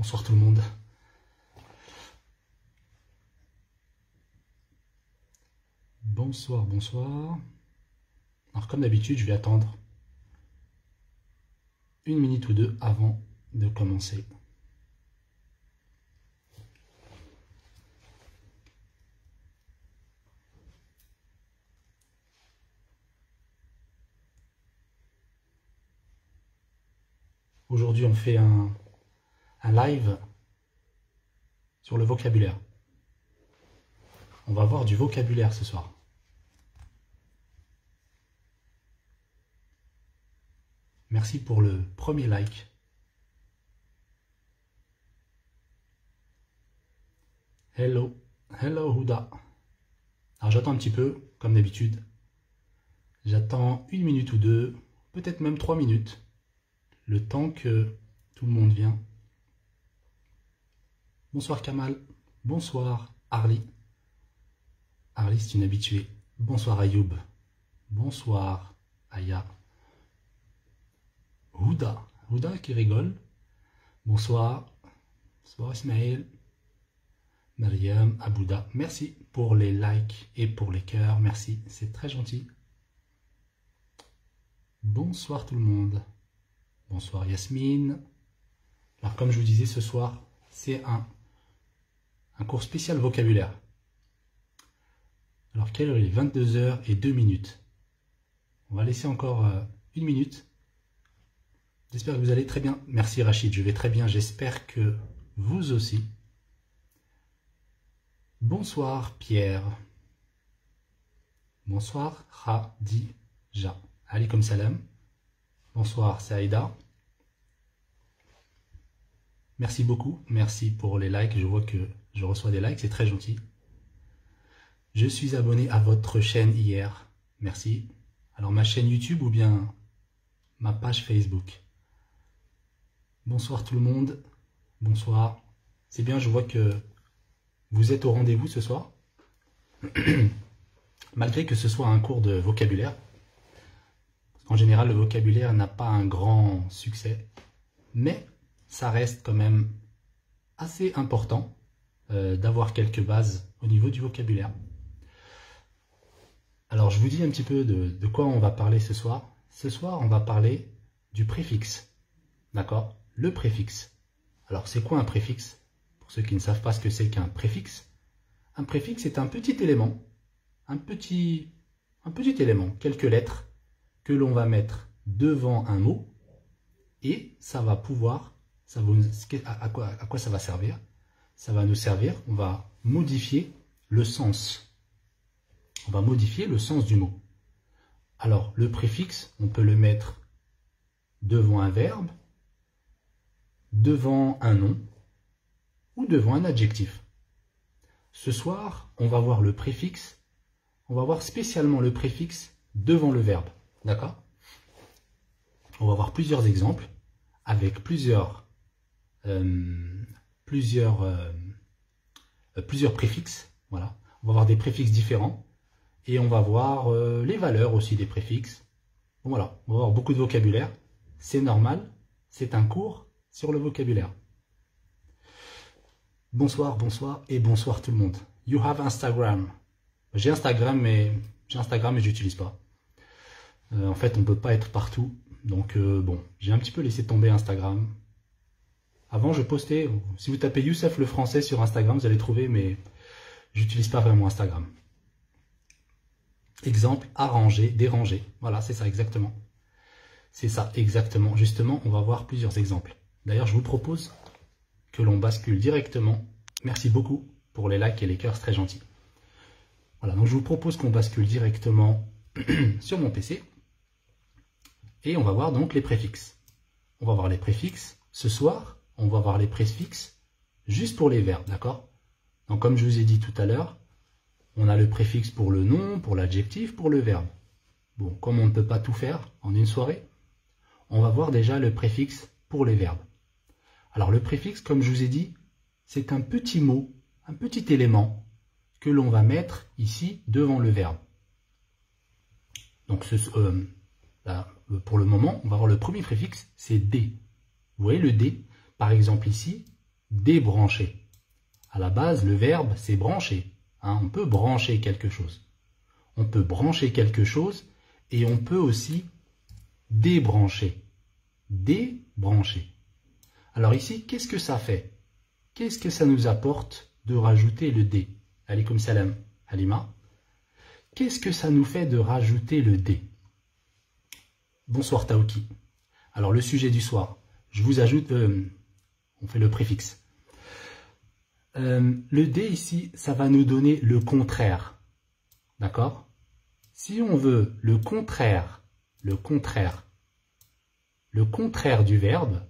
Bonsoir tout le monde. Bonsoir, bonsoir. Alors comme d'habitude, je vais attendre une minute ou deux avant de commencer. Aujourd'hui, on fait un, live sur le vocabulaire. On va voir du vocabulaire ce soir. Merci pour le premier like. Hello, hello Huda. Alors j'attends un petit peu, comme d'habitude. J'attends une minute ou deux, peut-être même trois minutes le temps que tout le monde vient. Bonsoir Kamal. Bonsoir Arlie. Arlie, c'est une habituée. Bonsoir Ayoub. Bonsoir Aya. Houda. Houda qui rigole. Bonsoir. Bonsoir Ismaël. Mariam, Abouda. Merci pour les likes et pour les cœurs. Merci, c'est très gentil. Bonsoir tout le monde. Bonsoir Yasmine. Alors comme je vous disais ce soir, c'est un, un cours spécial vocabulaire. Alors quelle heure il est? 22h et 2 minutes. On va laisser encore euh, une minute. J'espère que vous allez très bien. Merci Rachid, je vais très bien. J'espère que vous aussi. Bonsoir Pierre. Bonsoir Khadija. comme salam. Bonsoir Saïda. Merci beaucoup, merci pour les likes, je vois que je reçois des likes, c'est très gentil. Je suis abonné à votre chaîne hier, merci. Alors ma chaîne YouTube ou bien ma page Facebook? Bonsoir tout le monde, bonsoir. C'est bien, je vois que vous êtes au rendez-vous ce soir. Malgré que ce soit un cours de vocabulaire, en général, le vocabulaire n'a pas un grand succès, mais ça reste quand même assez important euh, d'avoir quelques bases au niveau du vocabulaire. Alors, je vous dis un petit peu de, quoi on va parler ce soir. Ce soir, on va parler du préfixe. D'accord? Le préfixe. Alors, c'est quoi un préfixe? Pour ceux qui ne savent pas ce que c'est qu'un préfixe, un préfixe est un petit élément, un petit, élément, quelques lettres que l'on va mettre devant un mot et ça va pouvoir, à quoi ça va servir? Ça va nous servir, on va modifier le sens. On va modifier le sens du mot. Alors, le préfixe, on peut le mettre devant un verbe, devant un nom ou devant un adjectif. Ce soir, on va voir le préfixe, on va voir spécialement le préfixe devant le verbe. D'accord? On va voir plusieurs exemples avec plusieurs, euh, plusieurs, euh, plusieurs préfixes. Voilà. On va voir des préfixes différents et on va voir euh, les valeurs aussi des préfixes. voilà, on va voir beaucoup de vocabulaire. C'est normal, c'est un cours sur le vocabulaire. Bonsoir, bonsoir et bonsoir tout le monde. You have Instagram. J'ai Instagram, mais j'ai Instagram mais j'utilise pas. Euh, en fait, on ne peut pas être partout. Donc, euh, bon, j'ai un petit peu laissé tomber Instagram. Avant, je postais, si vous tapez Youssef le français sur Instagram, vous allez trouver, mais j'utilise pas vraiment Instagram. Exemple, arranger, déranger. Voilà, c'est ça exactement. C'est ça exactement. Justement, on va voir plusieurs exemples. D'ailleurs, je vous propose que l'on bascule directement. Merci beaucoup pour les likes et les cœurs, c'est très gentil. Voilà, donc je vous propose qu'on bascule directement sur mon PC. Et on va voir donc les préfixes. On va voir les préfixes. Ce soir, on va voir les préfixes juste pour les verbes, d'accord? Donc comme je vous ai dit tout à l'heure, on a le préfixe pour le nom, pour l'adjectif, pour le verbe. Bon, comme on ne peut pas tout faire en une soirée, on va voir déjà le préfixe pour les verbes. Alors le préfixe, comme je vous ai dit, c'est un petit mot, un petit élément que l'on va mettre ici devant le verbe. Donc euh, pour le moment, on va voir le premier préfixe, c'est D. Vous voyez le D? Par exemple ici, débrancher. À la base, le verbe, c'est brancher. Hein. on peut brancher quelque chose. On peut brancher quelque chose et on peut aussi débrancher. Débrancher. Alors ici, qu'est-ce que ça fait? Qu'est-ce que ça nous apporte de rajouter le D? Alaykoum salam, Halima. Qu'est-ce que ça nous fait de rajouter le D? Bonsoir Taouki. Alors le sujet du soir, je vous ajoute, euh, on fait le préfixe. Euh, le D ici, ça va nous donner le contraire. D'accord? Si on veut le contraire, le contraire, le contraire du verbe,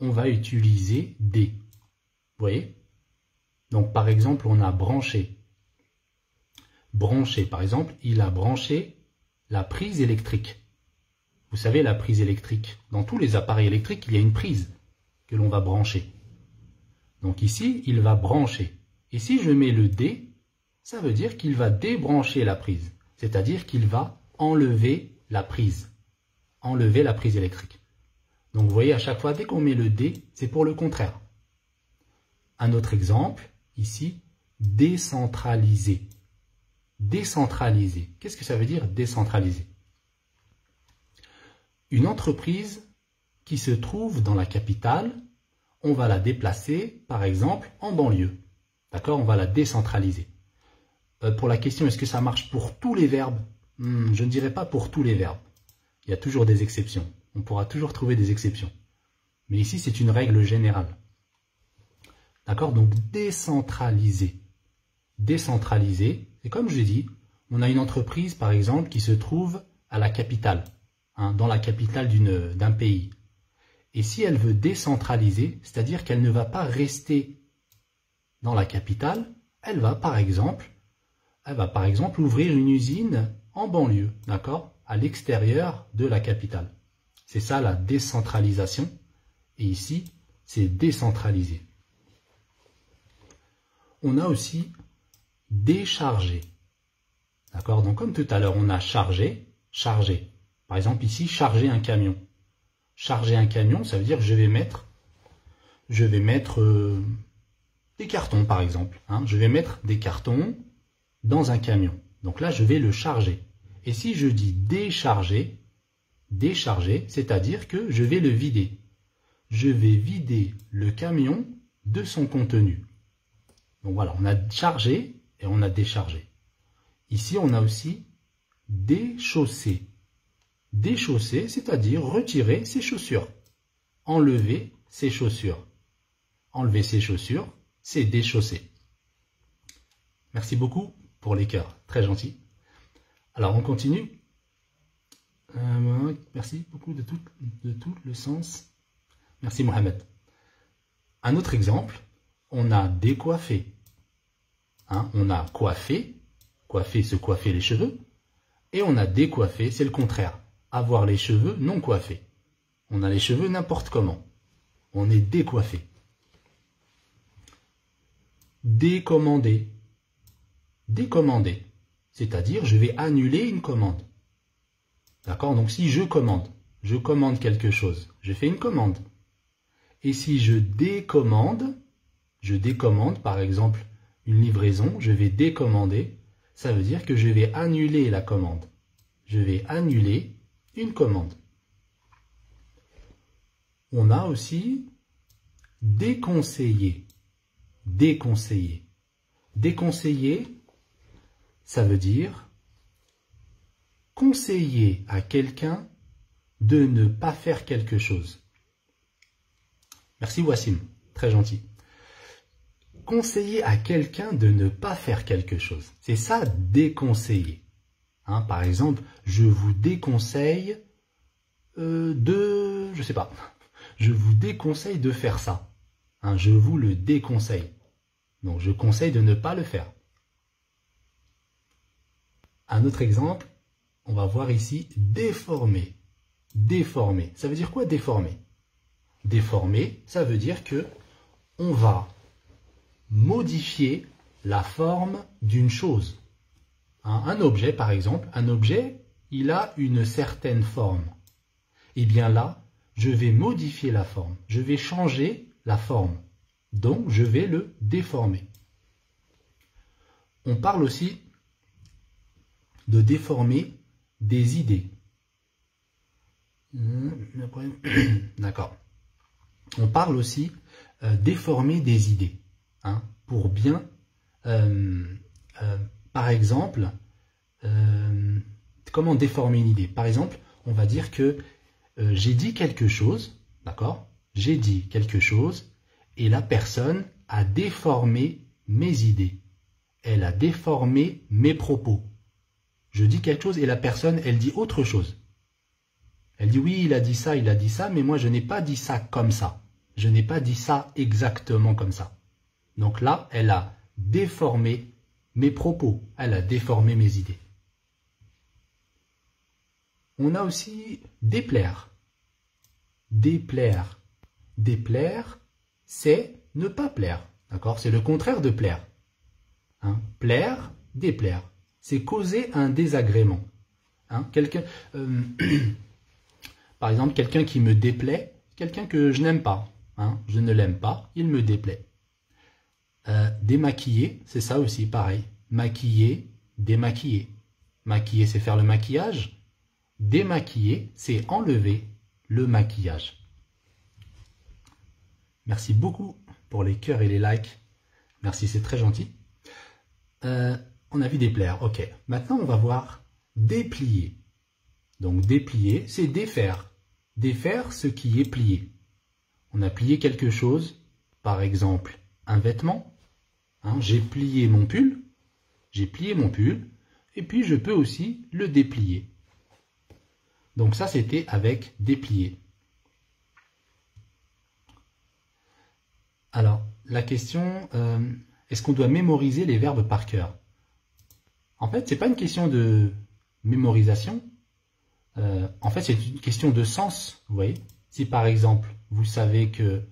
on va utiliser D. Vous voyez? Donc par exemple, on a branché. Branché, par exemple, il a branché la prise électrique. Vous savez, la prise électrique. Dans tous les appareils électriques, il y a une prise que l'on va brancher. Donc ici, il va brancher. Et si je mets le D, ça veut dire qu'il va débrancher la prise. C'est-à-dire qu'il va enlever la prise. Enlever la prise électrique. Donc vous voyez, à chaque fois, dès qu'on met le D, c'est pour le contraire. Un autre exemple, ici, décentraliser. Décentraliser. Qu'est-ce que ça veut dire décentraliser? Une entreprise qui se trouve dans la capitale, on va la déplacer, par exemple, en banlieue. D'accord? On va la décentraliser. Euh, pour la question, est-ce que ça marche pour tous les verbes? Hmm, Je ne dirais pas pour tous les verbes. Il y a toujours des exceptions. On pourra toujours trouver des exceptions. Mais ici, c'est une règle générale. D'accord? Donc, décentraliser. Décentraliser, c'est comme je l'ai dit, on a une entreprise, par exemple, qui se trouve à la capitale, hein, dans la capitale d'un pays. Et si elle veut décentraliser, c'est-à-dire qu'elle ne va pas rester dans la capitale, elle va par exemple, elle va par exemple ouvrir une usine en banlieue, d'accord, à l'extérieur de la capitale. C'est ça la décentralisation. Et ici, c'est décentralisé. On a aussi déchargé. D'accord? Donc comme tout à l'heure, on a chargé, chargé. Par exemple ici, charger un camion. Charger un camion, ça veut dire que je vais mettre, je vais mettre euh, des cartons par exemple. Hein. Je vais mettre des cartons dans un camion. Donc là, je vais le charger. Et si je dis décharger, décharger, c'est-à-dire que je vais le vider. Je vais vider le camion de son contenu. Donc voilà, on a chargé et on a déchargé. Ici, on a aussi déchaussé. Déchausser, c'est-à-dire retirer ses chaussures. Enlever ses chaussures. Enlever ses chaussures, c'est déchausser. Merci beaucoup pour les cœurs, très gentil. Alors on continue. Euh, merci beaucoup de tout, le sens. Merci Mohamed. Un autre exemple, on a décoiffé. Hein, on a coiffé, coiffé, se coiffer les cheveux, et on a décoiffé, c'est le contraire avoir les cheveux non coiffés. On a les cheveux n'importe comment. On est décoiffé. Décommander. Décommander. C'est-à-dire, je vais annuler une commande. D'accord? Donc si je commande, je commande quelque chose, je fais une commande. Et si je décommande, je décommande par exemple une livraison, je vais décommander, ça veut dire que je vais annuler la commande. Je vais annuler une commande. On a aussi déconseillé. Déconseillé. Déconseiller, ça veut dire conseiller à quelqu'un de ne pas faire quelque chose. Merci Wassim, très gentil. Conseiller à quelqu'un de ne pas faire quelque chose. C'est ça, déconseiller. Hein, par exemple, je vous déconseille euh, de... Je sais pas. Je vous déconseille de faire ça. Hein, je vous le déconseille. Donc, je conseille de ne pas le faire. Un autre exemple, on va voir ici déformer. Déformer. Ça veut dire quoi déformer? Déformer, ça veut dire que on va modifier la forme d'une chose. Un objet, par exemple, un objet, il a une certaine forme. Et eh bien là, je vais modifier la forme. Je vais changer la forme. Donc, je vais le déformer. On parle aussi de déformer des idées. D'accord. On parle aussi euh, déformer des idées. Hein, pour bien, euh, euh, par exemple, comment déformer une idée? Par exemple, on va dire que j'ai dit quelque chose, d'accord? J'ai dit quelque chose et la personne a déformé mes idées. Elle a déformé mes propos. Je dis quelque chose et la personne, elle dit autre chose. Elle dit oui, il a dit ça, il a dit ça, mais moi je n'ai pas dit ça comme ça. Je n'ai pas dit ça exactement comme ça. Donc là, elle a déformé mes propos, elle a déformé mes idées. On a aussi déplaire. Déplaire. Déplaire, c'est ne pas plaire. D'accord? C'est le contraire de plaire. Hein? Plaire, déplaire. C'est causer un désagrément. Hein? Euh, par exemple, quelqu'un qui me déplaît, quelqu'un que je n'aime pas. Hein? Je ne l'aime pas, il me déplaît. Euh, démaquiller, c'est ça aussi, pareil. Maquiller, démaquiller. Maquiller, c'est faire le maquillage. Démaquiller, c'est enlever le maquillage. Merci beaucoup pour les cœurs et les likes. Merci, c'est très gentil. Euh, on a vu déplaire, ok. Maintenant, on va voir déplier. Donc, déplier, c'est défaire. Défaire ce qui est plié. On a plié quelque chose, par exemple, un vêtement, Hein, j'ai plié mon pull, j'ai plié mon pull, et puis je peux aussi le déplier. Donc ça, c'était avec déplier. Alors, la question, euh, est-ce qu'on doit mémoriser les verbes par cœur? En fait, ce n'est pas une question de mémorisation. Euh, en fait, c'est une question de sens, vous voyez. Si par exemple, vous savez que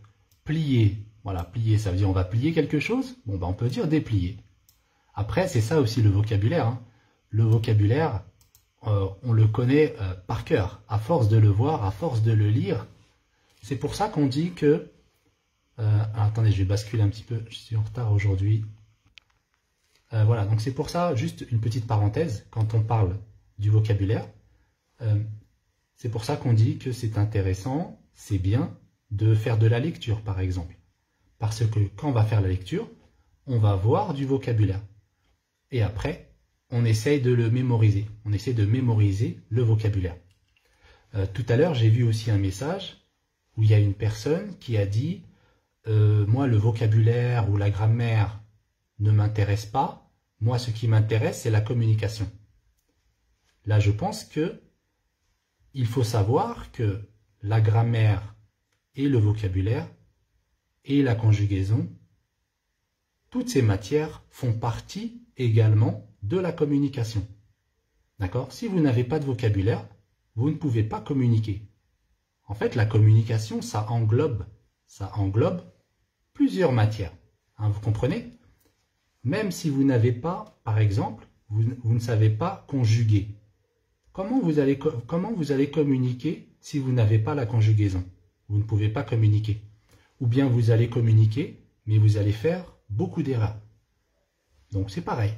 plier, voilà, plier, ça veut dire on va plier quelque chose? Bon, ben on peut dire déplier. Après, c'est ça aussi le vocabulaire. Hein. Le vocabulaire, euh, on le connaît euh, par cœur, à force de le voir, à force de le lire. C'est pour ça qu'on dit que... Euh, attendez, je vais basculer un petit peu, je suis en retard aujourd'hui. voilà, donc c'est pour ça, juste une petite parenthèse, quand on parle du vocabulaire, c'est pour ça qu'on dit que c'est intéressant, c'est bien de faire de la lecture, par exemple. Parce que quand on va faire la lecture, on va voir du vocabulaire. Et après, on essaye de le mémoriser. On essaie de mémoriser le vocabulaire. Euh, tout à l'heure, j'ai vu aussi un message où il y a une personne qui a dit euh, Moi, le vocabulaire ou la grammaire ne m'intéresse pas. Moi, ce qui m'intéresse, c'est la communication. Là, je pense que il faut savoir que la grammaire et le vocabulaire et la conjugaison, toutes ces matières font partie également de la communication. D'accord? Si vous n'avez pas de vocabulaire, vous ne pouvez pas communiquer. En fait, la communication, ça englobe, ça englobe plusieurs matières. Hein, vous comprenez? Même si vous n'avez pas, par exemple, vous, ne savez pas conjuguer. Comment vous allez communiquer si vous n'avez pas la conjugaison? Vous ne pouvez pas communiquer ou bien vous allez communiquer, mais vous allez faire beaucoup d'erreurs. Donc c'est pareil.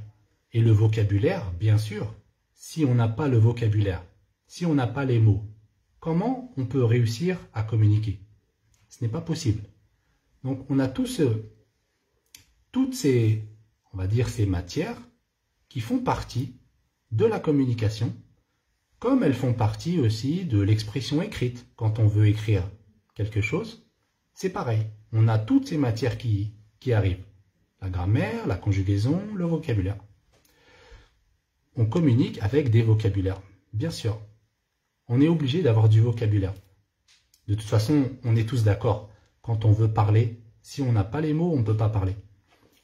Et le vocabulaire, bien sûr, si on n'a pas le vocabulaire, si on n'a pas les mots, comment on peut réussir à communiquer? Ce n'est pas possible. Donc on a tous toutes ces, on va dire, ces matières qui font partie de la communication, comme elles font partie aussi de l'expression écrite. Quand on veut écrire quelque chose, c'est pareil. On a toutes ces matières qui, arrivent. La grammaire, la conjugaison, le vocabulaire. On communique avec des vocabulaires, bien sûr. On est obligé d'avoir du vocabulaire. De toute façon, on est tous d'accord. Quand on veut parler, si on n'a pas les mots, on ne peut pas parler.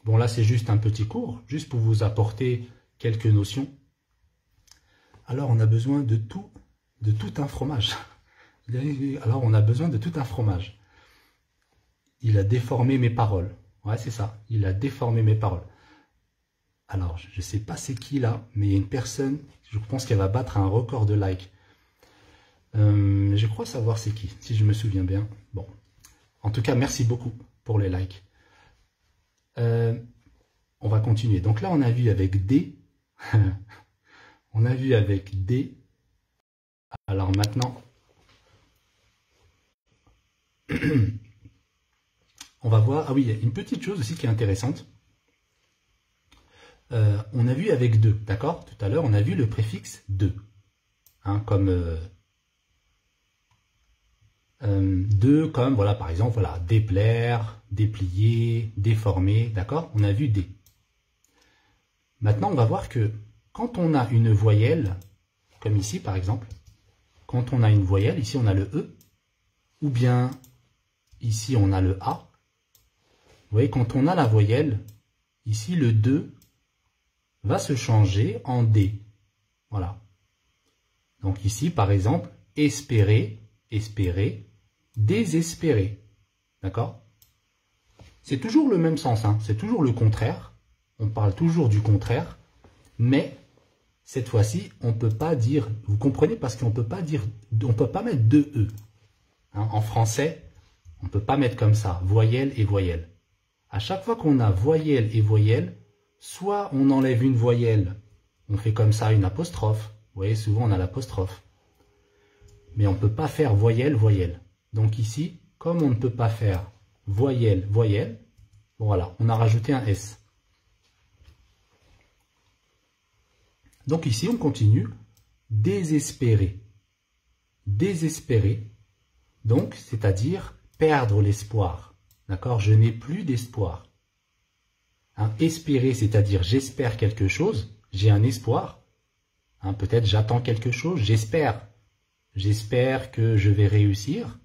Bon, là, c'est juste un petit cours, juste pour vous apporter quelques notions. Alors, on a besoin de tout, de tout un fromage. Alors, on a besoin de tout un fromage. Il a déformé mes paroles. Ouais, c'est ça. Il a déformé mes paroles. Alors, je ne sais pas c'est qui là, mais il y a une personne, je pense qu'elle va battre un record de likes. Euh, je crois savoir c'est qui, si je me souviens bien. Bon. En tout cas, merci beaucoup pour les likes. Euh, on va continuer. Donc là, on a vu avec D. on a vu avec D. Alors maintenant, on va voir. Ah oui, il y a une petite chose aussi qui est intéressante. Euh, on a vu avec 2, d'accord? Tout à l'heure, on a vu le préfixe 2. Hein, comme euh, euh, comme, voilà, par exemple, voilà, déplaire, déplier, déformer, d'accord? On a vu des. Maintenant, on va voir que quand on a une voyelle, comme ici par exemple, quand on a une voyelle, ici on a le E, ou bien ici on a le A, vous voyez, quand on a la voyelle, ici le 2 va se changer en D. Voilà. Donc ici, par exemple, espérer, espérer, désespérer. D'accord? C'est toujours le même sens, hein. c'est toujours le contraire. On parle toujours du contraire, mais cette fois-ci, on ne peut pas dire, vous comprenez, parce qu'on ne peut pas dire, on peut pas mettre deux E. Hein. en français, on ne peut pas mettre comme ça, voyelle et voyelle. À chaque fois qu'on a voyelle et voyelle, soit on enlève une voyelle, on fait comme ça une apostrophe. Vous voyez, souvent on a l'apostrophe. Mais on ne peut pas faire voyelle, voyelle. Donc ici, comme on ne peut pas faire voyelle, voyelle, voilà, on a rajouté un S. Donc ici, on continue. Désespérer. Désespérer. Donc, c'est-à-dire perdre l'espoir. D'accord Je n'ai plus d'espoir. Hein, espérer, c'est-à-dire j'espère quelque chose, j'ai un espoir. Hein, peut-être j'attends quelque chose, j'espère. J'espère que je vais réussir.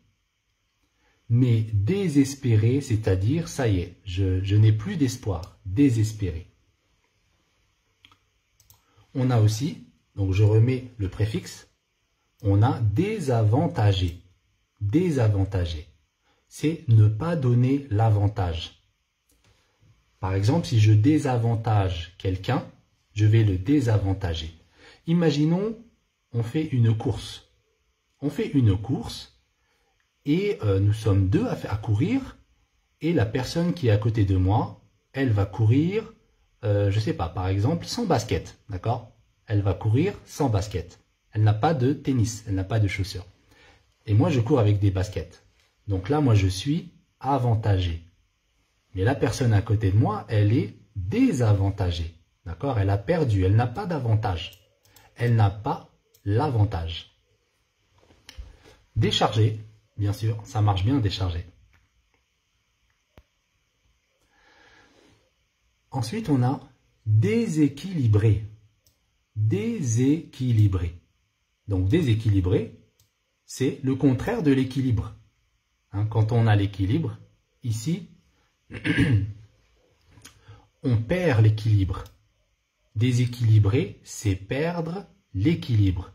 Mais désespérer, c'est-à-dire, ça y est, je, je n'ai plus d'espoir. Désespérer. On a aussi, donc je remets le préfixe, on a désavantagé. Désavantagé. C'est ne pas donner l'avantage. Par exemple, si je désavantage quelqu'un, je vais le désavantager. Imaginons, on fait une course. On fait une course et euh, nous sommes deux à, courir et la personne qui est à côté de moi, elle va courir, euh, je ne sais pas, par exemple, sans basket, d'accord? Elle va courir sans basket. Elle n'a pas de tennis, elle n'a pas de chaussures. Et moi, je cours avec des baskets. Donc là, moi, je suis avantagé. Mais la personne à côté de moi, elle est désavantagée. D'accord? Elle a perdu, elle n'a pas d'avantage. Elle n'a pas l'avantage. Décharger, bien sûr, ça marche bien décharger. Ensuite, on a déséquilibré. Déséquilibré. Donc déséquilibré, c'est le contraire de l'équilibre. Hein, quand on a l'équilibre, ici, on perd l'équilibre. Déséquilibrer, c'est perdre l'équilibre.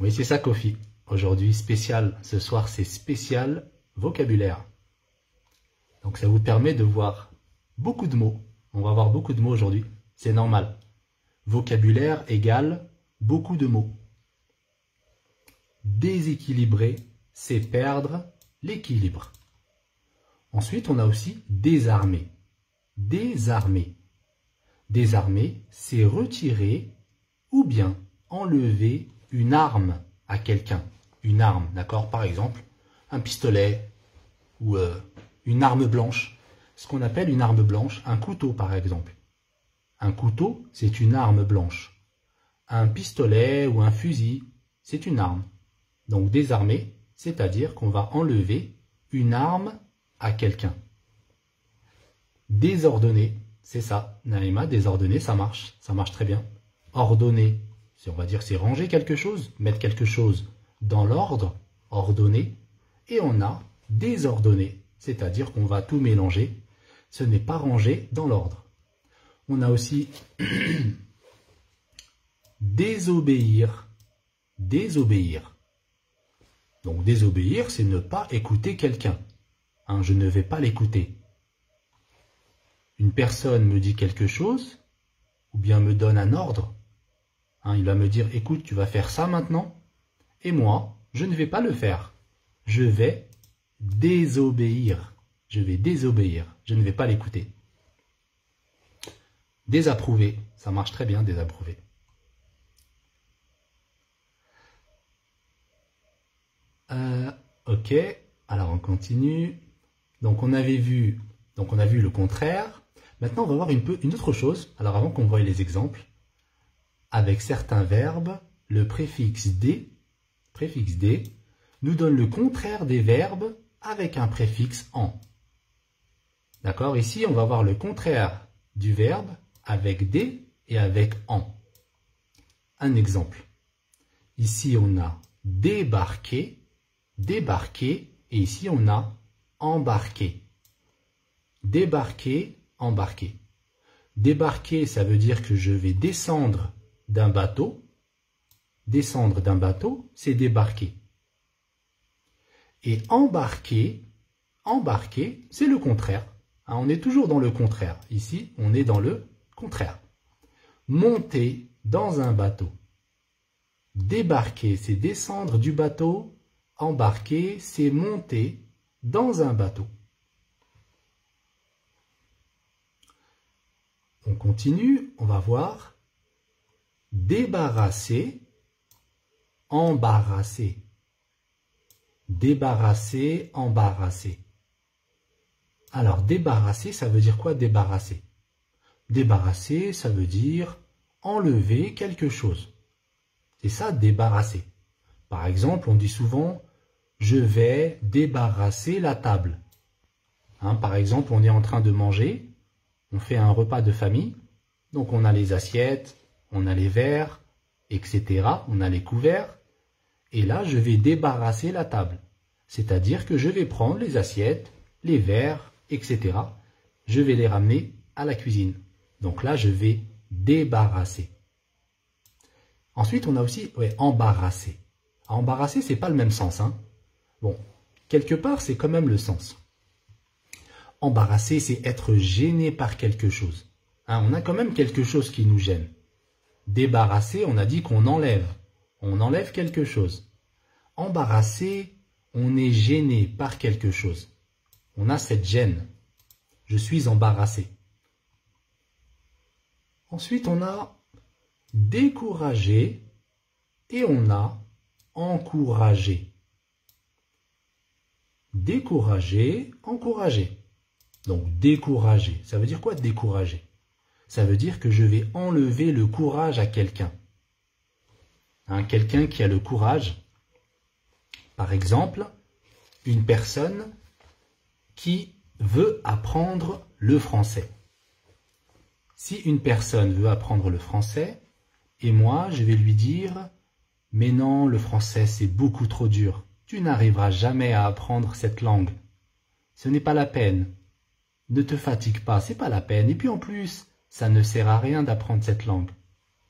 Oui, c'est ça, Kofi. Aujourd'hui, spécial. Ce soir, c'est spécial vocabulaire. Donc, ça vous permet de voir beaucoup de mots. On va voir beaucoup de mots aujourd'hui. C'est normal. Vocabulaire égale beaucoup de mots. Déséquilibrer, c'est perdre l'équilibre. Ensuite, on a aussi désarmer. Désarmer. Désarmer, c'est retirer ou bien enlever une arme à quelqu'un. Une arme, d'accord Par exemple, un pistolet ou euh, une arme blanche. Ce qu'on appelle une arme blanche, un couteau par exemple. Un couteau, c'est une arme blanche. Un pistolet ou un fusil, c'est une arme. Donc désarmer, c'est-à-dire qu'on va enlever une arme à quelqu'un. Désordonné, c'est ça. Naïma, désordonné, ça marche. Ça marche très bien. Ordonné, on va dire c'est ranger quelque chose, mettre quelque chose dans l'ordre, ordonné. Et on a désordonné, c'est-à-dire qu'on va tout mélanger. Ce n'est pas rangé dans l'ordre. On a aussi désobéir. Désobéir. Donc désobéir, c'est ne pas écouter quelqu'un. Hein, je ne vais pas l'écouter. Une personne me dit quelque chose, ou bien me donne un ordre. Hein, il va me dire, écoute, tu vas faire ça maintenant, et moi, je ne vais pas le faire. Je vais désobéir. Je vais désobéir. Je ne vais pas l'écouter. Désapprouver. Ça marche très bien, désapprouver. Euh, ok, alors on continue. Donc on avait vu, donc on a vu le contraire. Maintenant on va voir une, autre chose. Alors avant qu'on voie les exemples, avec certains verbes, le préfixe D, préfixe D, nous donne le contraire des verbes avec un préfixe en. D'accord? Ici, on va voir le contraire du verbe avec D et avec en. Un exemple. Ici, on a débarquer, débarquer, et ici, on a embarquer. Débarquer, embarquer. Débarquer, ça veut dire que je vais descendre d'un bateau. Descendre d'un bateau, c'est débarquer. Et embarquer, embarquer, c'est le contraire. Hein, on est toujours dans le contraire. Ici, on est dans le contraire. Monter dans un bateau. Débarquer, c'est descendre du bateau. Embarquer, c'est monter dans un bateau. On continue, on va voir débarrasser, embarrasser. Débarrasser, embarrasser. Alors, débarrasser, ça veut dire quoi débarrasser Débarrasser, ça veut dire enlever quelque chose. C'est ça, débarrasser. Par exemple, on dit souvent je vais débarrasser la table. Hein, par exemple, on est en train de manger, on fait un repas de famille, donc on a les assiettes, on a les verres, etc. On a les couverts. Et là, je vais débarrasser la table. C'est-à-dire que je vais prendre les assiettes, les verres, etc. Je vais les ramener à la cuisine. Donc là, je vais débarrasser. Ensuite, on a aussi ouais, embarrasser. Embarrasser, c'est pas le même sens. Hein. Bon, quelque part, c'est quand même le sens. Embarrasser, c'est être gêné par quelque chose. Hein, on a quand même quelque chose qui nous gêne. Débarrasser, on a dit qu'on enlève. On enlève quelque chose. Embarrasser, on est gêné par quelque chose. On a cette gêne. Je suis embarrassé. Ensuite, on a découragé et on a encouragé. Décourager, encourager. Donc décourager, ça veut dire quoi décourager? Ça veut dire que je vais enlever le courage à quelqu'un. Hein, quelqu'un qui a le courage, par exemple, une personne qui veut apprendre le français. Si une personne veut apprendre le français, et moi je vais lui dire « Mais non, le français c'est beaucoup trop dur, tu n'arriveras jamais à apprendre cette langue. Ce n'est pas la peine. Ne te fatigue pas, c'est pas la peine. Et puis en plus, ça ne sert à rien d'apprendre cette langue.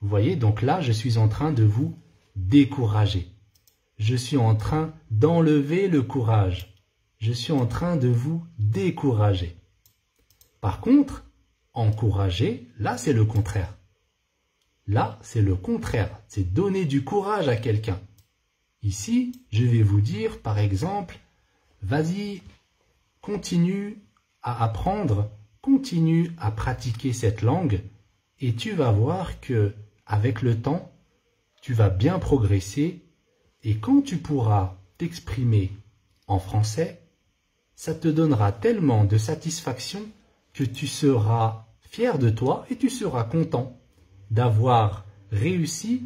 Vous voyez, donc là, je suis en train de vous décourager. Je suis en train d'enlever le courage. Je suis en train de vous décourager. Par contre, encourager, là, c'est le contraire. Là, c'est le contraire. C'est donner du courage à quelqu'un. Ici, je vais vous dire, par exemple, vas-y, continue à apprendre continue à pratiquer cette langue et tu vas voir que avec le temps, tu vas bien progresser et quand tu pourras t'exprimer en français, ça te donnera tellement de satisfaction que tu seras fier de toi et tu seras content d'avoir réussi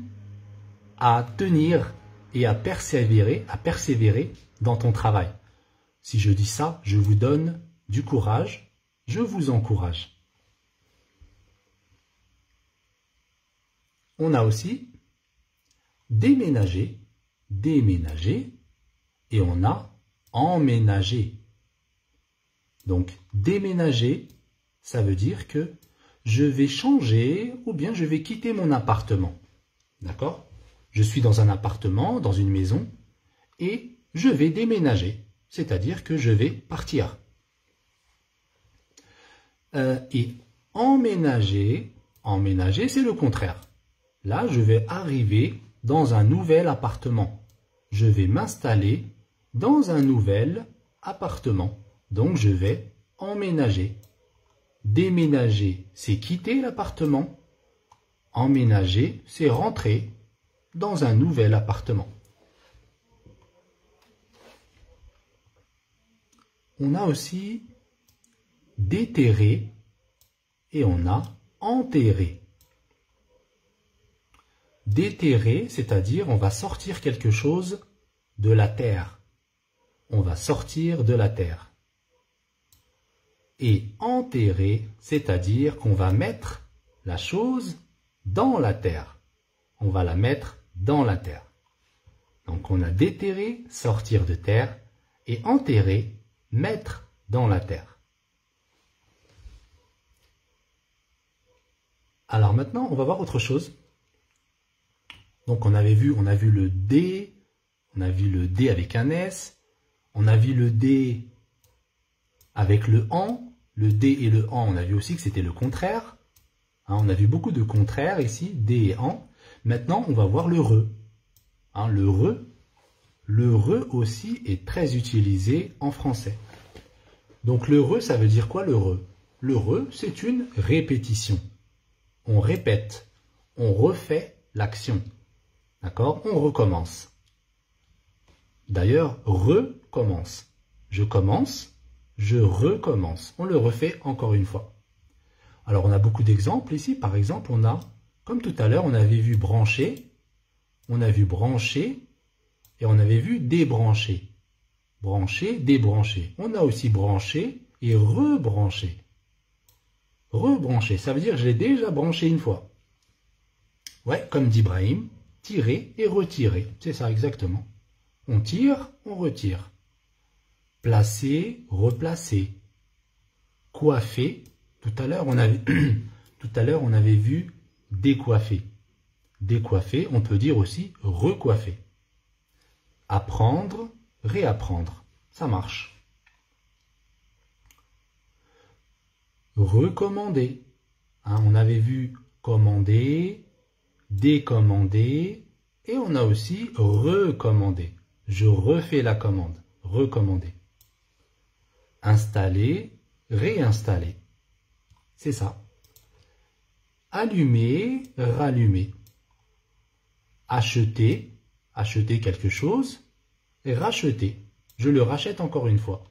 à tenir et à persévérer, à persévérer dans ton travail. Si je dis ça, je vous donne du courage je vous encourage. On a aussi déménager, déménager, et on a emménager. Donc déménager, ça veut dire que je vais changer ou bien je vais quitter mon appartement. D'accord? Je suis dans un appartement, dans une maison, et je vais déménager, c'est-à-dire que je vais partir. Euh, et emménager, emménager, c'est le contraire. Là, je vais arriver dans un nouvel appartement. Je vais m'installer dans un nouvel appartement. Donc je vais emménager. Déménager, c'est quitter l'appartement. Emménager, c'est rentrer dans un nouvel appartement. On a aussi déterré et on a enterré. Déterrer, c'est-à-dire on va sortir quelque chose de la terre. On va sortir de la terre. Et enterrer, c'est-à-dire qu'on va mettre la chose dans la terre. On va la mettre dans la terre. Donc on a déterré, sortir de terre, et enterrer, mettre dans la terre. Alors maintenant, on va voir autre chose. Donc on avait vu, on a vu le D, on a vu le D avec un S, on a vu le D avec le AN, le D et le AN, on a vu aussi que c'était le contraire. Hein, on a vu beaucoup de contraires ici, D et AN. Maintenant, on va voir le RE. Hein, le le RE aussi est très utilisé en français. Donc le RE, ça veut dire quoi le RE? Le RE, c'est une répétition. On répète, on refait l'action. D'accord? On recommence. D'ailleurs, recommence. Je commence, je recommence. On le refait encore une fois. Alors, on a beaucoup d'exemples ici. Par exemple, on a, comme tout à l'heure, on avait vu brancher, on a vu brancher, et on avait vu débrancher. Brancher, débrancher. On a aussi branché et rebranché. Rebrancher, ça veut dire que je l'ai déjà branché une fois. Ouais, comme dit Brahim, tirer et retirer. C'est ça exactement. On tire, on retire. Placer, replacer. Coiffer. Tout à l'heure on avait vu décoiffer. Décoiffer, on peut dire aussi recoiffer. Apprendre, réapprendre. Ça marche. Recommander. Hein, on avait vu commander, décommander et on a aussi recommander. Je refais la commande. Recommander. Installer, réinstaller. C'est ça. Allumer, rallumer. Acheter, acheter quelque chose. Et racheter. Je le rachète encore une fois.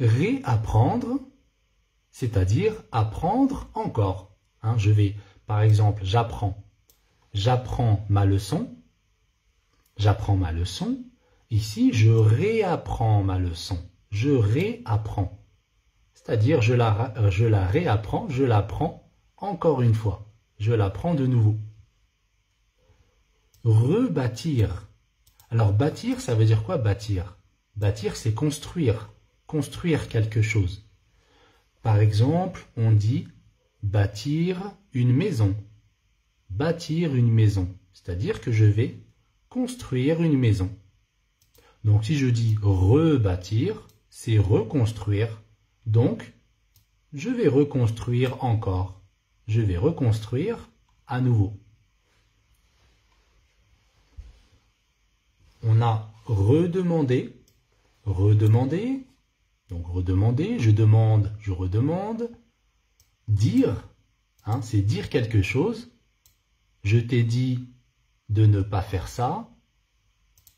Réapprendre, c'est-à-dire apprendre encore. Hein, je vais, par exemple, j'apprends. J'apprends ma leçon. J'apprends ma leçon. Ici, je réapprends ma leçon. Je réapprends. C'est-à-dire, je la, je la réapprends, je l'apprends encore une fois. Je l'apprends de nouveau. Rebâtir. Alors, bâtir, ça veut dire quoi bâtir? Bâtir, c'est construire. Construire quelque chose. Par exemple, on dit bâtir une maison. Bâtir une maison, c'est-à-dire que je vais construire une maison. Donc si je dis rebâtir, c'est reconstruire. Donc, je vais reconstruire encore. Je vais reconstruire à nouveau. On a redemandé, redemandé, donc redemander, je demande, je redemande. Dire, hein, c'est dire quelque chose. Je t'ai dit de ne pas faire ça.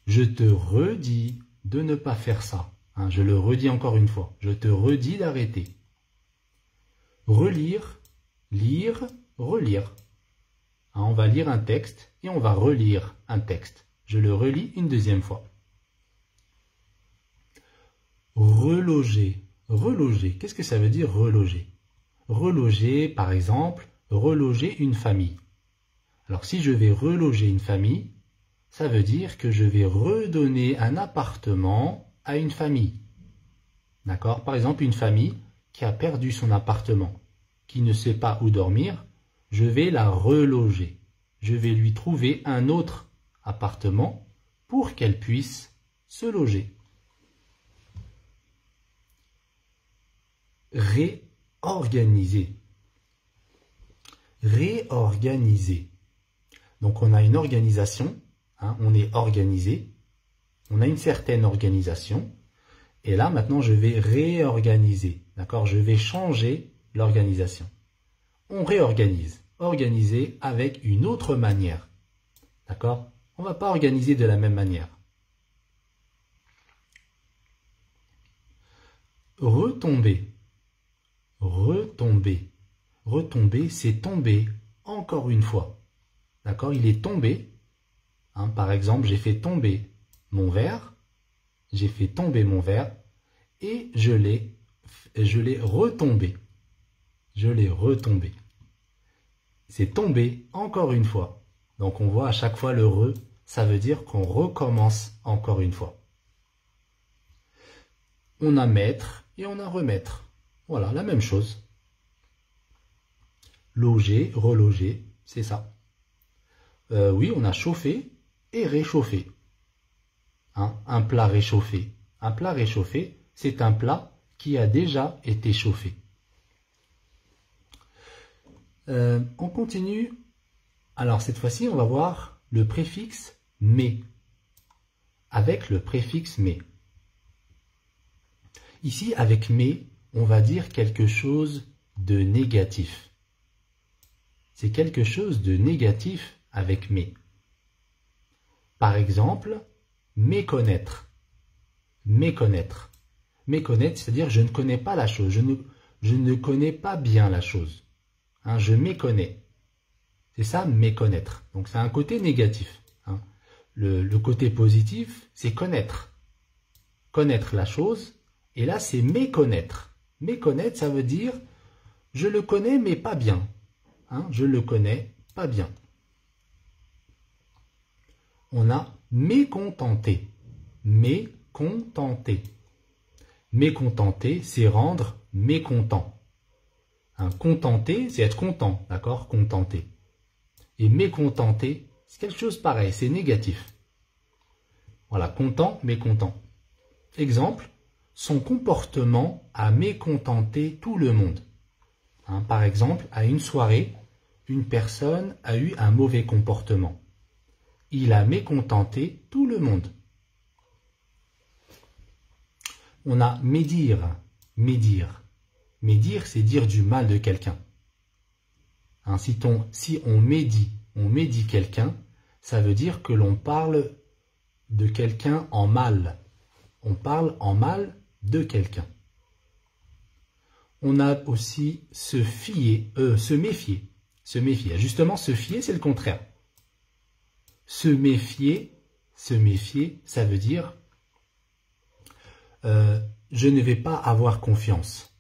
Je te redis de ne pas faire ça. Hein, je le redis encore une fois. Je te redis d'arrêter. Relire, lire, relire. Hein, on va lire un texte et on va relire un texte. Je le relis une deuxième fois. Reloger. Reloger. Qu'est-ce que ça veut dire reloger? Reloger, par exemple, reloger une famille. Alors si je vais reloger une famille, ça veut dire que je vais redonner un appartement à une famille. D'accord? Par exemple, une famille qui a perdu son appartement, qui ne sait pas où dormir, je vais la reloger. Je vais lui trouver un autre appartement pour qu'elle puisse se loger. réorganiser. Réorganiser. Donc on a une organisation, hein, on est organisé. On a une certaine organisation. Et là, maintenant, je vais réorganiser. D'accord? Je vais changer l'organisation. On réorganise. Organiser avec une autre manière. D'accord? On ne va pas organiser de la même manière. Retomber. Retomber. Retomber, c'est tomber encore une fois. D'accord? Il est tombé. Hein, par exemple, j'ai fait tomber mon verre. J'ai fait tomber mon verre. Et je l'ai retombé. Je l'ai retombé. C'est tombé encore une fois. Donc on voit à chaque fois le re, ça veut dire qu'on recommence encore une fois. On a mettre et on a remettre. Voilà, la même chose. Loger, reloger, c'est ça. Euh, oui, on a chauffé et réchauffé. Hein, un plat réchauffé. Un plat réchauffé, c'est un plat qui a déjà été chauffé. Euh, on continue. Alors cette fois-ci, on va voir le préfixe mais avec le préfixe mais. Ici, avec mais, on va dire quelque chose de négatif. C'est quelque chose de négatif avec mais. Par exemple, méconnaître. Méconnaître. Méconnaître, c'est-à-dire je ne connais pas la chose, je ne, connais pas bien la chose. Hein, je méconnais. C'est ça, méconnaître. Donc c'est un côté négatif. Hein. Le, le côté positif, c'est connaître. Connaître la chose. Et là, c'est méconnaître. Méconnaître, ça veut dire je le connais mais pas bien. Hein, je le connais pas bien. On a mécontenté. Mécontenté. Mécontenté, c'est rendre mécontent. Un contenté, c'est être content, d'accord? Contenté. Et mécontenté, c'est quelque chose pareil, c'est négatif. Voilà, content, mécontent. Exemple, son comportement a mécontenté tout le monde. Hein, par exemple, à une soirée, une personne a eu un mauvais comportement. Il a mécontenté tout le monde. On a médire, médire. Médire, c'est dire du mal de quelqu'un. Hein, si, on médit, on médit quelqu'un, ça veut dire que l'on parle de quelqu'un en mal. On parle en mal de quelqu'un. On a aussi se fier, euh, se méfier. Se méfier. Justement, se fier, c'est le contraire. Se méfier, se méfier, ça veut dire euh, je ne vais pas avoir confiance.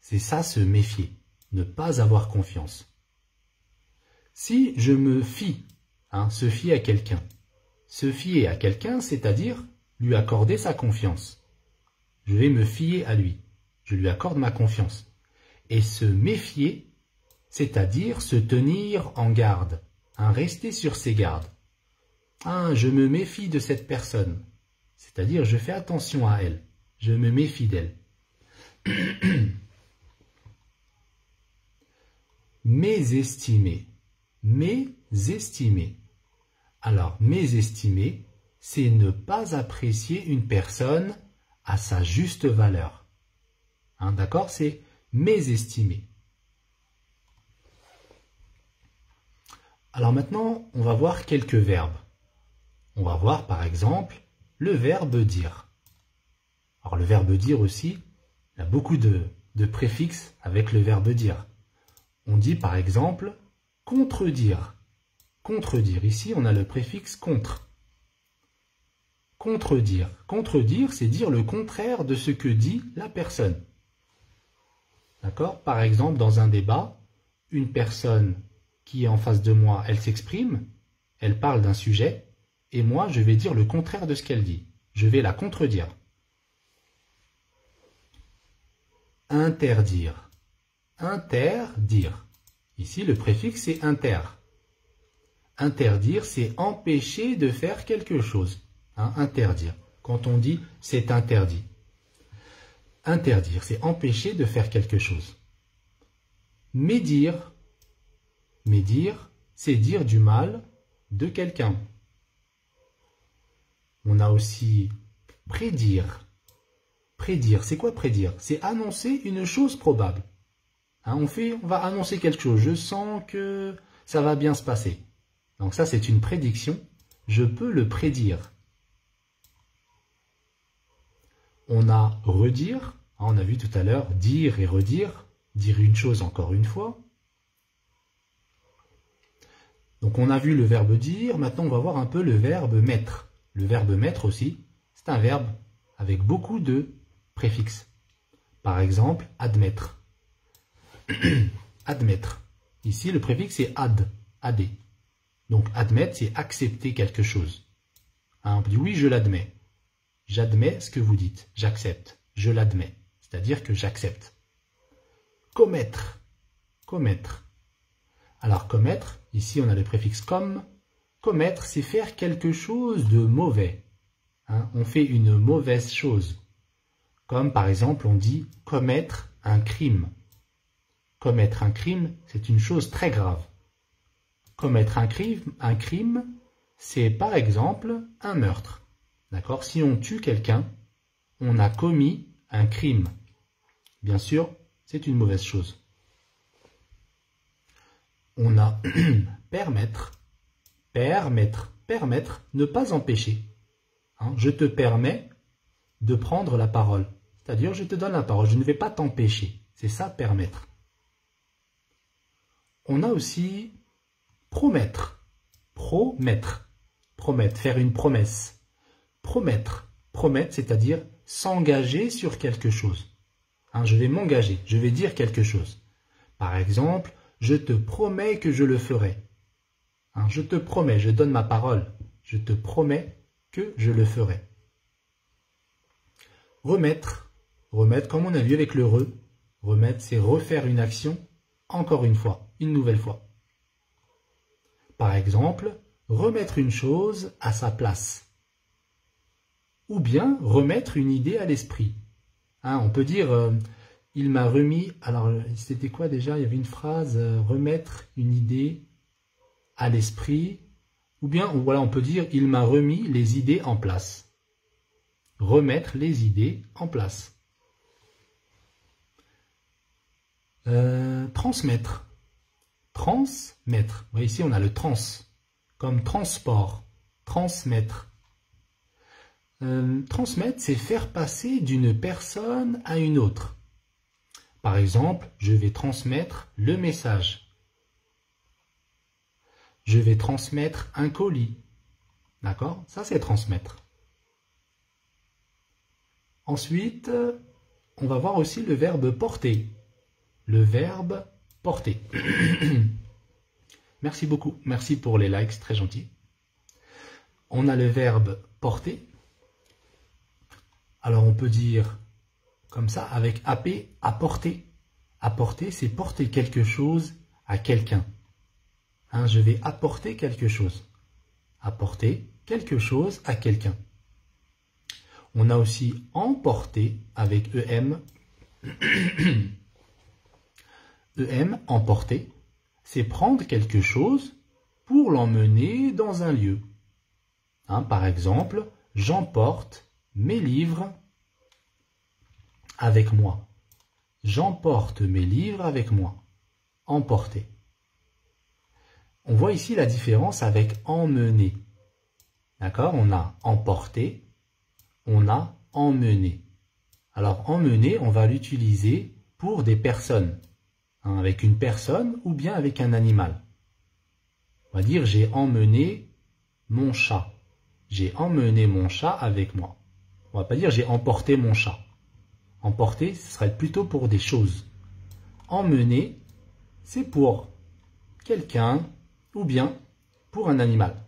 C'est ça, se méfier. Ne pas avoir confiance. Si je me fie, hein, se fier à quelqu'un, se fier à quelqu'un, c'est-à-dire lui accorder sa confiance. Je vais me fier à lui. Je lui accorde ma confiance. Et se méfier, c'est-à-dire se tenir en garde, hein, rester sur ses gardes. Ah, je me méfie de cette personne, c'est-à-dire je fais attention à elle, je me méfie d'elle. mésestimer, mésestimer. Alors, mésestimer, c'est ne pas apprécier une personne à sa juste valeur. Hein, D'accord C'est mésestimer. Alors maintenant, on va voir quelques verbes. On va voir par exemple le verbe dire. Alors le verbe dire aussi, il y a beaucoup de, de préfixes avec le verbe dire. On dit par exemple contredire. Contredire, ici on a le préfixe contre. Contredire. Contredire, c'est dire le contraire de ce que dit la personne. D'accord? Par exemple, dans un débat, une personne qui est en face de moi, elle s'exprime, elle parle d'un sujet, et moi, je vais dire le contraire de ce qu'elle dit. Je vais la contredire. Interdire. Interdire. Ici, le préfixe est inter. Interdire, c'est empêcher de faire quelque chose. Hein, interdire. Quand on dit c'est interdit. Interdire, c'est empêcher de faire quelque chose. Médire. Médire, c'est dire du mal de quelqu'un. On a aussi prédire. Prédire, c'est quoi prédire? C'est annoncer une chose probable. Hein, on, fait, on va annoncer quelque chose. Je sens que ça va bien se passer. Donc ça, c'est une prédiction. Je peux le prédire. On a redire. Hein, on a vu tout à l'heure dire et redire. Dire une chose encore une fois. Donc on a vu le verbe dire. Maintenant, on va voir un peu le verbe mettre. Le verbe mettre aussi, c'est un verbe avec beaucoup de préfixes. Par exemple, admettre. admettre. Ici, le préfixe est ad, ad. Donc, admettre, c'est accepter quelque chose. Hein, on dit oui, je l'admets. J'admets ce que vous dites. J'accepte. Je l'admets. C'est-à-dire que j'accepte. Commettre. Commettre. Alors, commettre, ici, on a le préfixe comme. Commettre, c'est faire quelque chose de mauvais. Hein, on fait une mauvaise chose. Comme par exemple, on dit commettre un crime. Commettre un crime, c'est une chose très grave. Commettre un crime, un crime c'est par exemple un meurtre. D'accord? Si on tue quelqu'un, on a commis un crime. Bien sûr, c'est une mauvaise chose. On a permettre, permettre, permettre, ne pas empêcher. Hein, je te permets de prendre la parole. C'est-à-dire, je te donne la parole, je ne vais pas t'empêcher. C'est ça, permettre. On a aussi promettre. Promettre. Promettre, faire une promesse. Promettre. Promettre, c'est-à-dire s'engager sur quelque chose. Hein, je vais m'engager, je vais dire quelque chose. Par exemple, je te promets que je le ferai. Hein, je te promets, je donne ma parole. Je te promets que je le ferai. Remettre. Remettre, comme on a vu avec le re. Remettre, c'est refaire une action encore une fois, une nouvelle fois. Par exemple, remettre une chose à sa place. Ou bien remettre une idée à l'esprit. Hein, on peut dire, euh, il m'a remis, alors c'était quoi déjà? Il y avait une phrase, euh, remettre une idée à l'esprit. Ou bien, voilà, on peut dire, il m'a remis les idées en place. Remettre les idées en place. Euh, transmettre. Transmettre. Ici, on a le trans, comme transport. Transmettre. Euh, transmettre, c'est faire passer d'une personne à une autre. Par exemple, je vais transmettre le message. Je vais transmettre un colis. D'accord? Ça, c'est transmettre. Ensuite, on va voir aussi le verbe porter le verbe porter. Merci beaucoup. Merci pour les likes, très gentil. On a le verbe porter. Alors on peut dire comme ça avec AP, apporter. Apporter, c'est porter quelque chose à quelqu'un. Hein, je vais apporter quelque chose. Apporter quelque chose à quelqu'un. On a aussi emporter avec EM. EM, emporter, c'est prendre quelque chose pour l'emmener dans un lieu. Hein, par exemple, j'emporte mes livres avec moi. J'emporte mes livres avec moi. Emporter. On voit ici la différence avec emmener. D'accord? On a emporté, on a emmené. Alors emmener, on va l'utiliser pour des personnes. Hein, avec une personne ou bien avec un animal. On va dire j'ai emmené mon chat. J'ai emmené mon chat avec moi. On va pas dire j'ai emporté mon chat. Emporter, ce serait plutôt pour des choses. Emmener, c'est pour quelqu'un ou bien pour un animal.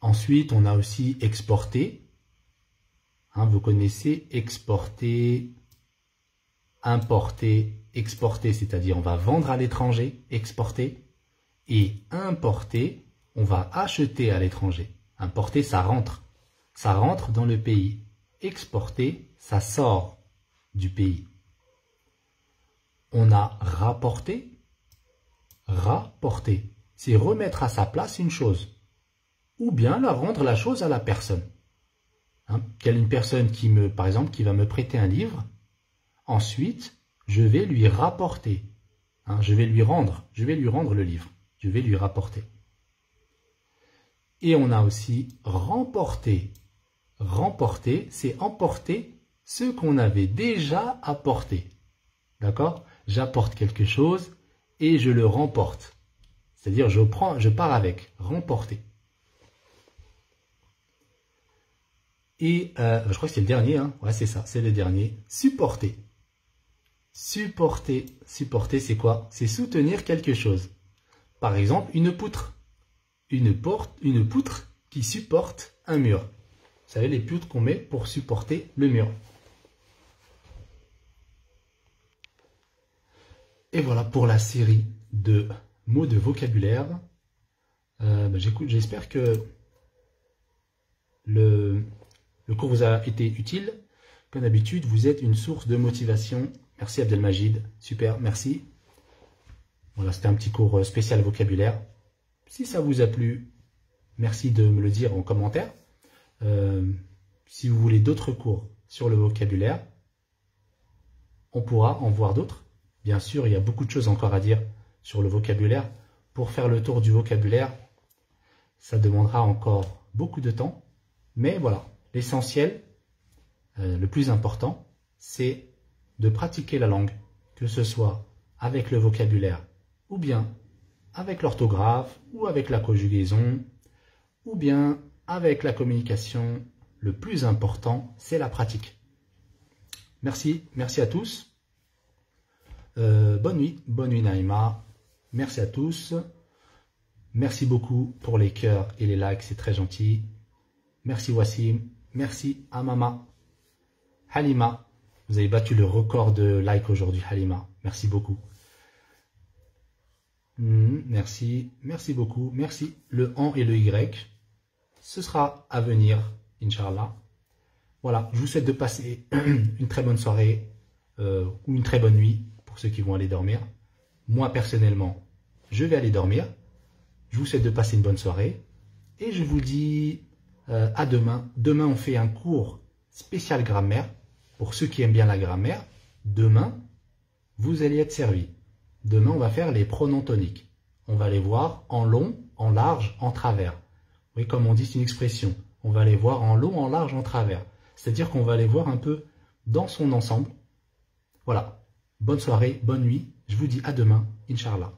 Ensuite, on a aussi exporté. Hein, vous connaissez exporter, importer, exporter, c'est-à-dire on va vendre à l'étranger, exporter, et importer, on va acheter à l'étranger. Importer, ça rentre. Ça rentre dans le pays. Exporter, ça sort du pays. On a rapporté. Rapporter, c'est remettre à sa place une chose. ou bien la rendre la chose à la personne. Hein, quelle une personne qui me, par exemple, qui va me prêter un livre, ensuite, je vais lui rapporter. Hein, je vais lui rendre, je vais lui rendre le livre. Je vais lui rapporter. Et on a aussi remporter. Remporter, c'est emporter ce qu'on avait déjà apporté. D'accord? J'apporte quelque chose et je le remporte. C'est-à-dire je prends, je pars avec, remporter. Et euh, je crois que c'est le dernier, hein. ouais c'est ça, c'est le dernier. Supporter. Supporter, supporter c'est quoi? C'est soutenir quelque chose. Par exemple, une poutre. Une, porte, une poutre qui supporte un mur. Vous savez, les poutres qu'on met pour supporter le mur. Et voilà pour la série de mots de vocabulaire. Euh, ben, j'espère que le, cours vous a été utile. Comme d'habitude, vous êtes une source de motivation. Merci Abdelmajid. Super, merci. Voilà, c'était un petit cours spécial vocabulaire. Si ça vous a plu, merci de me le dire en commentaire. Euh, si vous voulez d'autres cours sur le vocabulaire, on pourra en voir d'autres. Bien sûr, il y a beaucoup de choses encore à dire sur le vocabulaire. Pour faire le tour du vocabulaire, ça demandera encore beaucoup de temps. Mais voilà, l'essentiel, euh, le plus important, c'est de pratiquer la langue, que ce soit avec le vocabulaire ou bien avec l'orthographe ou avec la conjugaison ou bien avec la communication. Le plus important, c'est la pratique. Merci, merci à tous. Euh, bonne nuit, bonne nuit Naïma. Merci à tous. Merci beaucoup pour les cœurs et les likes, c'est très gentil. Merci Wassim. Merci à Mama. Halima, vous avez battu le record de likes aujourd'hui, Halima. Merci beaucoup. Hmm, merci, merci beaucoup. Merci. Le en et le y, ce sera à venir, Inch'Allah. Voilà, je vous souhaite de passer une très bonne soirée euh, ou une très bonne nuit pour ceux qui vont aller dormir. Moi, personnellement, je vais aller dormir. Je vous souhaite de passer une bonne soirée. Et je vous dis euh, à demain. Demain, on fait un cours spécial grammaire. Pour ceux qui aiment bien la grammaire, demain, vous allez être servis. Demain, on va faire les pronoms toniques. On va les voir en long, en large, en travers. Oui, comme on dit, c'est une expression. On va les voir en long, en large, en travers. C'est-à-dire qu'on va les voir un peu dans son ensemble. Voilà. Bonne soirée, bonne nuit. Je vous dis à demain, Inch'Allah.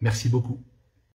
Merci beaucoup.